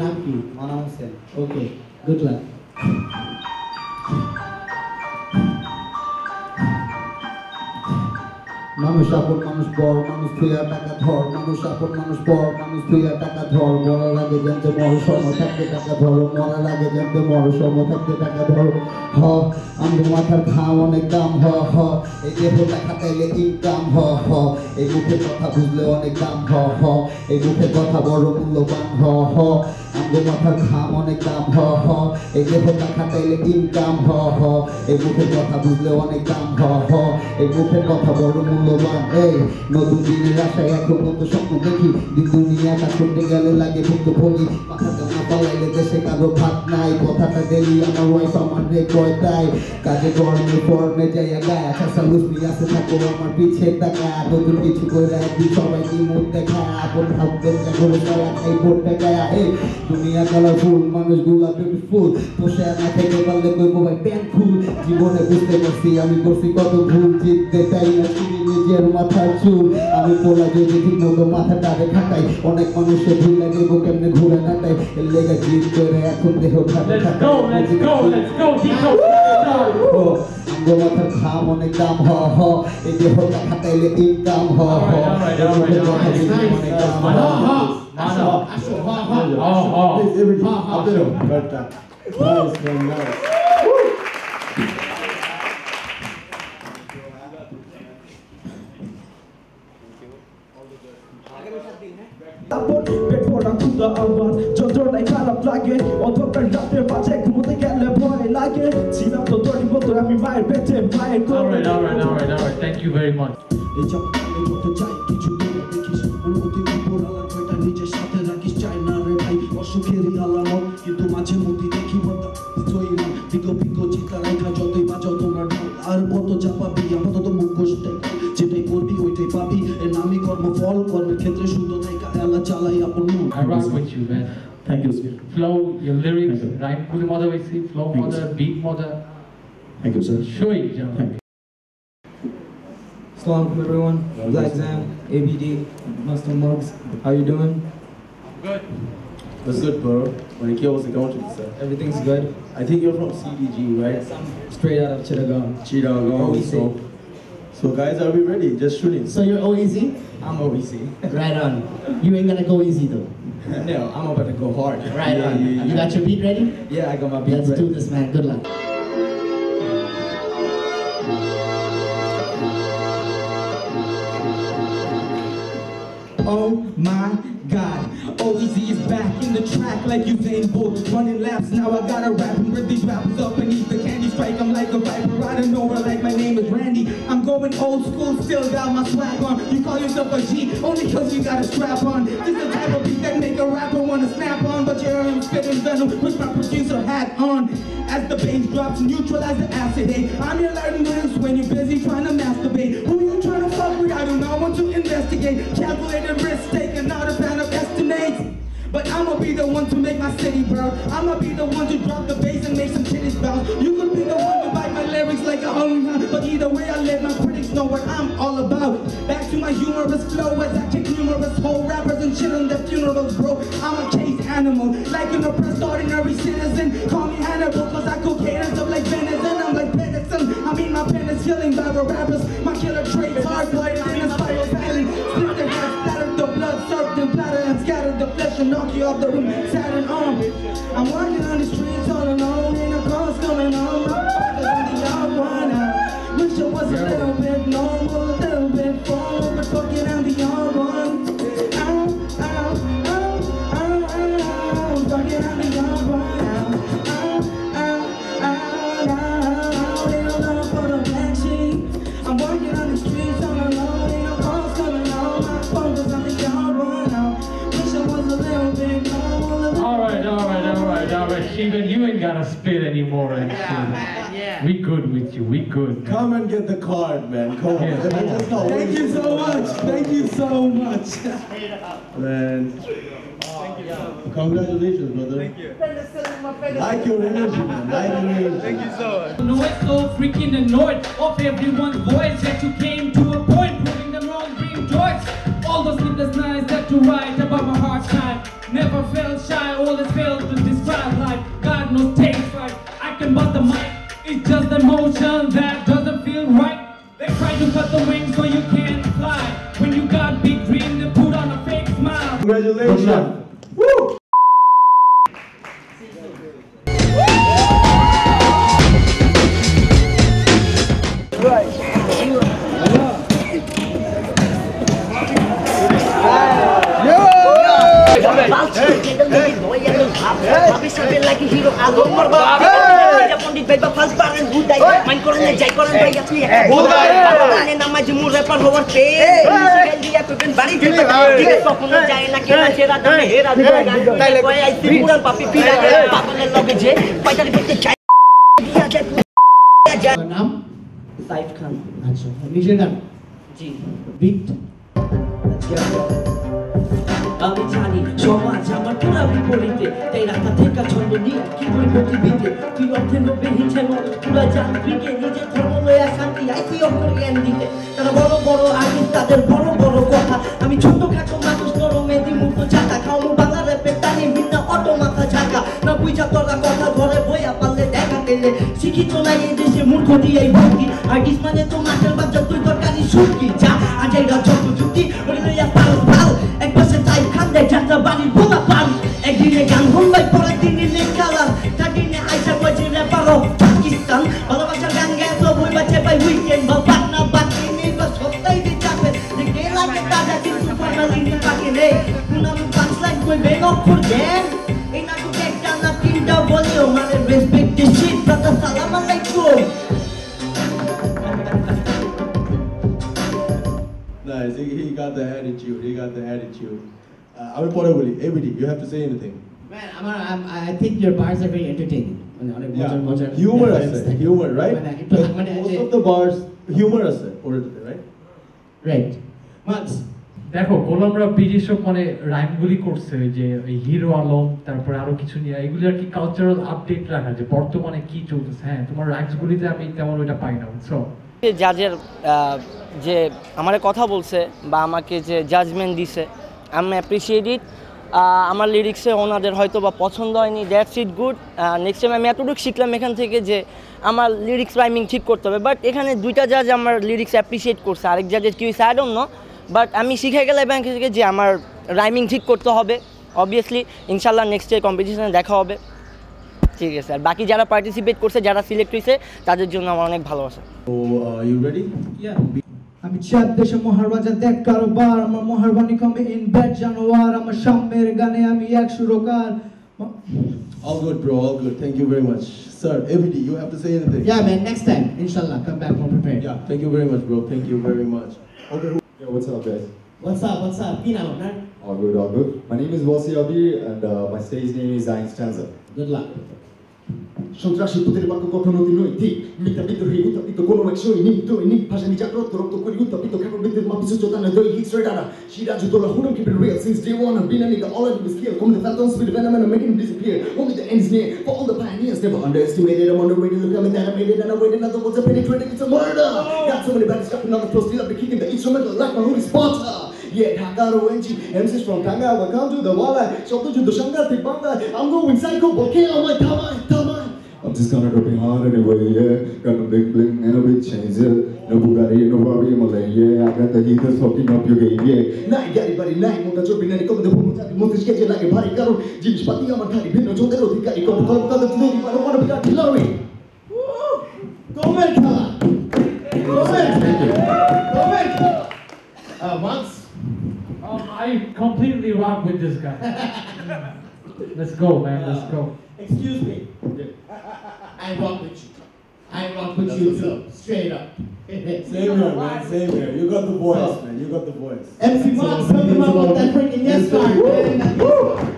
আসছেন okay good luck মানুষ আপন, মানুষ পর মানুষ টাকা ধর। মানুষ আপন, মানুষ পর মানুষ টাকা ধর। জানতে সময় থাকতে টাকা জানতে সময় থাকতে টাকা হ আমি মাথার ঘাম অনেক দাম, হ হ। এই দেহটা খাটাইলে ইনকাম হ হ। এই মুখের কথা বুঝলে অনেক দাম, হ হ। এই কথা বড় মূল্যবান, হ হ। আমাদের মাথার ঘাম অনেক দাম, হ হ। এই দেহটা চাইলে ইনকাম হ হ। এই মুখের কথা বুঝলে অনেক দাম, হ হ। এই মুখের কথা বড় মূল্যবান, এই। নতুন দিনের আশায় এখন মতো স্বপ্ন দেখি। দিন দুনিয়া কাজ করতে গেলে লাগে ভুক্ত ভোগী মাথা জামা পালাইলে দেশে কারও ভাত নাই, কথাটা ডেলি আমার ওয়াইফ আমার রে কয়তাই কাজে কর্মে কর্মে যাইয়া গায়ে আশা লুসনি আছে থাকো, আমার পিছে টাকা নতুন কিছু করে একদিন সবাই কি মুখ দেখায়, আপন ভাববেন করে চালা খাই বোট দেখায়। এই দুনিয়া কালারফুল মানুষগুলা বিউটিফুল বসে না থেকে পারলে কই মোবাইল প্যান ফুল। জীবনে বুঝতে পারছি, আমি করছি কত ভুল, জিততে চাই না চিনি নিজের মাথার চুল। আমি পোলা যদি ঠিক মতো মাথাটা খাটাই, অনেক মানুষের ভুল লাগে কেমনে ঘুরে নাটাই Let's go! ass with the. Let's go, let's go, let's go, Deco. Gawat ang kamo ng dam ho ho. Hindi ho kakatele im dam ho ho. Alright, alright, alright Nice. Ha ha Aso, aso, ha ha. Ha ha. Ha ha. Ha ha Ha ha Ha ha Ha ha লাগে অন্ধকার রাতে বাজে ঘুমোতে গেলে ভয় লাগে ছিলাম তো তোরই মতো আমি মায়ের পেটে মায়ের কোলে Alright, alright, alright, alright. Thank you very much. এই চক্করের Mindful Mother we see, Flow Thank Mother, Beat Mother. Thank you, sir. Showing Jama. Thank you. Assalamu everyone. Black Zang, ABD, Master Mugs. How you doing? Good. What's good, bro? Like, yo, what's it going to be, sir? Everything's good. I think you're from CDG, right? Yes, I'm straight out of Chittagong. Chittagong, oh, say so guys, are we ready? Just shooting. So you're OEZ? I'm OBC. Right on. You ain't gonna go easy though. no, I'm about to go hard. Right Yeah, on. yeah, You got your beat ready? Yeah, I got my beat Let's ready. do this, man. Good luck. Oh my god, OEZ is back in the track like Usain Bolt Running laps, now I gotta rap and rip these rappers up beneath the candy strike I'm like a viper, I don't know her like my name is Randy I'm going old school, still got my swag on. You call yourself a G, only cause you got a strap on. This the type of beat that make a rapper wanna snap on. But you're in spitting venom with my producer hat on. As the bass drops, neutralize the acid, hey I'm your learning lyrics when you're busy trying to masturbate. Who you trying to fuck with? I do not want to investigate. Calculated risk taking, out of pan of estimates. But I'ma be the one to make my city proud. I'ma be the one to drop the bass and make some titties bounce. You could be the one to bite my lyrics like a hungry all about. Back to my humorous flow as I kick numerous whole rappers and shit on their funerals, bro. I'm a case animal, like an oppressed ordinary citizen. Call me Hannibal, cause I cook haters up like venison. I'm like Pedersen. I mean, my pen is killing Bible rappers. My killer traits hard-blooded in a spiral pattern. Split their heads, splatter the blood, served and platter and scatter the flesh and knock you off the room. Saturn arm. Good with you, we good. man. Come and get the card, man. Come on. Yeah, I come on. not Thank you so much. Thank you so much. Man. Thank you. Congratulations, brother. Thank you. Like your energy, man. Like your energy. Thank you so much. North, so freaking the north of everyone's voice that you came to Congratulations. Tapi sampai lagi hidup agung berbakti. Tidak pun dibebas falsafah budaya. Main korannya jai koran bayar sih. Budaya. Apa nama jemur rapper Howard K. dia tuh বাড়ি যেতে দিকে কখনো যায় না কেনা সেরা দামে হেরা দেয় তাই কয়ে আইছি পুরান পাপি পিড়া পাগলের লগে যে পাইকারি করতে চাই দিয়া যায় নাম সাইফ খান আচ্ছা নিজের নাম জি বিট আমি জানি সমাজ পুরা বিপরীতে তাই রাখা থেকে ছন্দ নিয়ে কি করে প্রতিবিতে তুই অর্থের লোভে হিছে পুরা যাত্রীকে নিজে ধর্ম লয়া শান্তি আইসি অক্ষর জ্ঞান দিতে। তারা বড় বড় আগে তাদের বড় বড় কথা। আমি ছোট খাটো মানুষ, নরম মেদি মুক্ত চাকা। খাও বাংলা র্যাপে টানি ভিন্না অটো মাথা ঝাঁকা। না বুঝা তোরা কথা, ঘরে বইয়া পারলে দেখা পেলে। শিক্ষিত নাই এই দেশে মূর্খ দিয়ে ভক্তি। আর্টিস্ট মানে তো মাঠের got the attitude. He got the attitude. আমি পরে বলি ABD you have to say anything Man, আমার I think your parts are very entertaining মানে অনেক মজার মজার হিউমার আছে হিউমার রাইট মানে most of the bars humour আছে ওরটাতে রাইট রাইট মাছ দেখো গোলামরা বিদেশ মানে রাইমগুলি করছে যে হিরো আলম তারপরে আরও কিছু নিয়ে এগুলি আর কি কালচারাল আপডেট রাখা যে বর্তমানে কি চলতেছে। হ্যাঁ তোমার রাইমসগুলিতে আমি তেমন ওইটা পাই না বুঝছ? জাজের যে আমার কথা বলছে বা আমাকে যে জাজমেন্ট দিছে, আমি অ্যাপ্রিসিয়েট ইট আমার লিরিক্সে ওনাদের হয়তো বা পছন্দ হয়নি that's it good next time আমি এতটুকু শিখলাম এখান থেকে যে আমার লিরিক্স রাইমিং ঠিক করতে হবে। বাট এখানে দুইটা জাজ আমার লিরিক্স অ্যাপ্রিসিয়েট করছে। আরেক জাজের কি হয়েছে আই নো বাট আমি শিখে গেলাম এখান থেকে যে আমার রাইমিং ঠিক করতে হবে। অবভিয়াসলি ইনশাল্লাহ নেক্সট ইয়ার কম্পিটিশানে দেখা হবে। ঠিক আছে আর বাকি যারা পার্টিসিপেট করছে যারা সিলেক্ট হয়েছে তাদের জন্য আমার অনেক ভালোবাসা so uh, you আমি চাঁদ দেশে মহারাজা দেখ কারোবার আমার মহারবানি কমে ইন ব্যাট জানোয়ার আমার সাম্যের গানে আমি এক সুরকার all good bro all good thank you very much sir ABD you have to say anything yeah man, next time, inshallah, come back more prepared. yeah thank you very much bro thank you very much okay who- Yo, what's up, guys? What's up, what's up? আপনার? All good, all good. My name is Wasi Abir, and uh, my stage name is Einstanza. Good luck. সন্ত্রাসী পুতের বাক্য কখনো নৈতিক মিথ্যা বিদ্রোহী উত্তাপিত কোনো এক সৈনিক দৈনিক ভাষা নিজাগ্রত রক্ত করি উত্তাপিত খেপর বিদ্যুৎ মাপিস চোতানো দই হিট স্ট্রেট আনা Siraj Uddaula who don't keep it real since day one I've been a nigga all I do is kill come the phantoms with venom and I'm making them disappear only the ends near for all the pioneers never underestimated I'm underrated look at me that I made it and I waited another words are penetrated it's a murder got so many battles dropping on the floor still I've been kicking the instrumental like my hoodie Sparta yeah, Hakaro Enji, MCs from Tanga, to the Wala, Shotoju, the Shanga, Tibanga, I'm going psycho, Bokeh, my Tama, Tama. I'm just gonna drop it anyway, yeah. Got a big bling and a big change, yeah. No Bugatti, no Barbie, Malay, yeah. I got the heathens fucking up your game, yeah. Night, got it, buddy, night, Munda Chopin, and come to the boom, Munda Sketch, like a body, Garo, Jim's Patti, I'm a tiny bit, no Chotero, Tika, you come to the Lady, I don't wanna be that glory. Woo! Go, I completely rock with this guy. Let's go, man. Let's go. Uh, excuse me. I rock with you. I rock with you too, straight up. same here man same here you got the voice man you got the voice MC Max, hook him up with that freaking yes card, man.